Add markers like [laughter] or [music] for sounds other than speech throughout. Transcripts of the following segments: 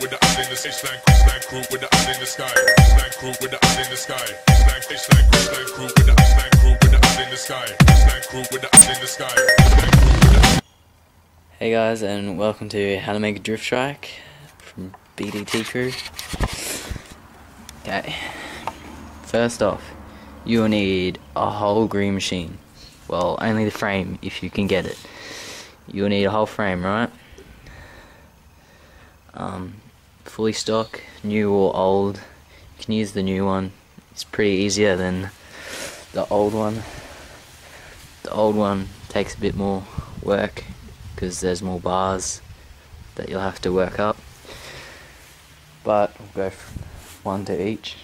with the eye in the Chris-Line crew with the eye in the sky. Crew with the eye in the sky. Crew with the crew with the eye in the sky. Crew with the eye in the sky. Crew with the Hey guys, and welcome to How to Make a Drift Trike from BDT Crew. Okay, first off, you will need a whole green machine. Well, only the frame if you can get it. You'll need a whole frame, right? Um, fully stock, new or old. You can use the new one. It's pretty easier than the old one. The old one takes a bit more work because there's more bars that you'll have to work up. But we'll go one to each.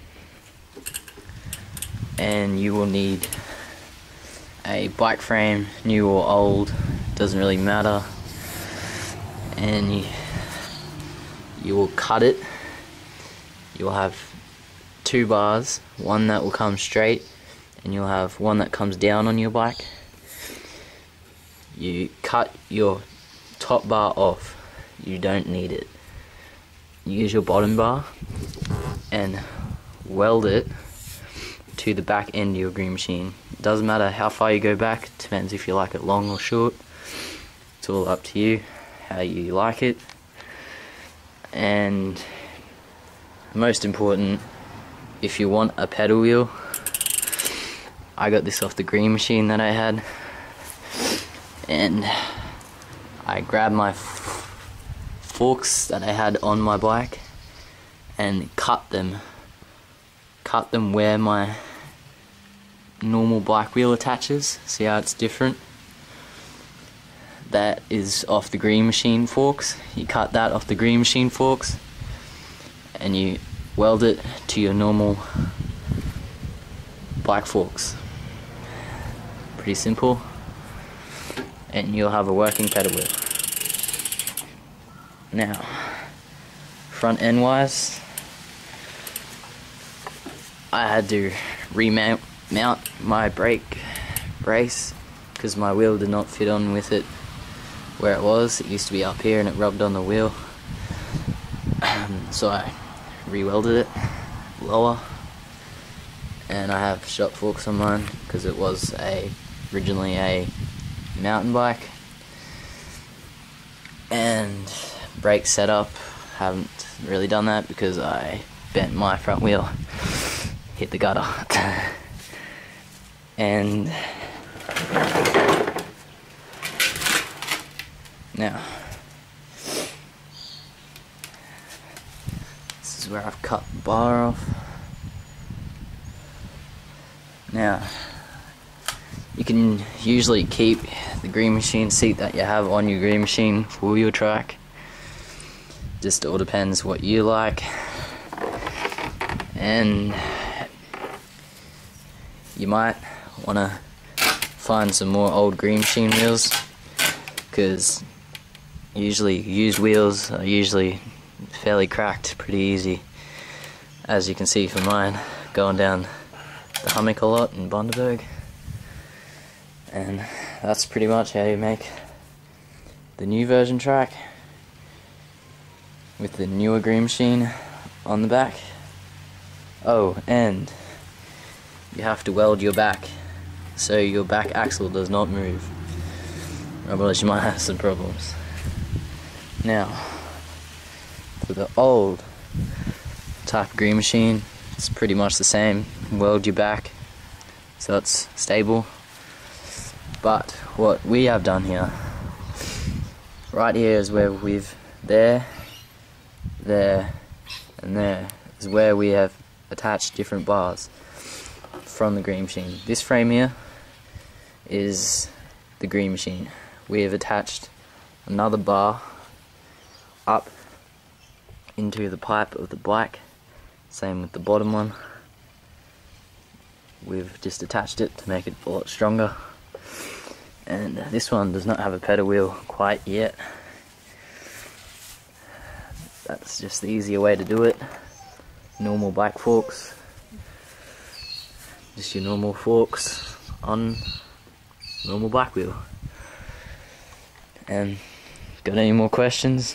And you will need a bike frame, new or old, doesn't really matter. And you, you will cut it. You'll have two bars, one that will come straight, and you'll have one that comes down on your bike. You cut your top bar off. You don't need it. Use your bottom bar and weld it to the back end of your green machine. It doesn't matter how far you go back. Depends if you like it long or short. It's all up to you how you like it and most important if you want a pedal wheel I got this off the green machine that I had. And I grabbed my forks that I had on my bike and cut them. Cut them where my normal bike wheel attaches. See how it's different that is off the green machine forks. You cut that off the green machine forks and you weld it to your normal bike forks. Pretty simple and you'll have a working pedal wheel. Now, front end wise, I had to remount mount my brake brace because my wheel did not fit on with it where it was. It used to be up here and it rubbed on the wheel. Um, so I re-welded it lower and I have shock forks on mine because it was a originally a mountain bike and brake setup haven't really done that because I bent my front wheel hit the gutter [laughs] and now this is where I've cut the bar off now you can usually keep the green machine seat that you have on your green machine for your trike. Just all depends what you like. And you might want to find some more old green machine wheels because usually used wheels are usually fairly cracked pretty easy as you can see from mine going down the Hummock a lot in Bundaberg and that's pretty much how you make the new version trike with the newer green machine on the back. Oh and you have to weld your back so your back axle does not move. Otherwise you might have some problems now for the old type green machine it's pretty much the same weld your back so it's stable but what we have done here, right here is where we've, there, there, and there is where we have attached different bars from the green machine. This frame here is the green machine. We have attached another bar up into the pipe of the bike. Same with the bottom one. We've just attached it to make it a lot stronger. And uh, this one does not have a pedal wheel quite yet. That's just the easier way to do it. Normal bike forks. Just your normal forks on normal bike wheel. And got any more questions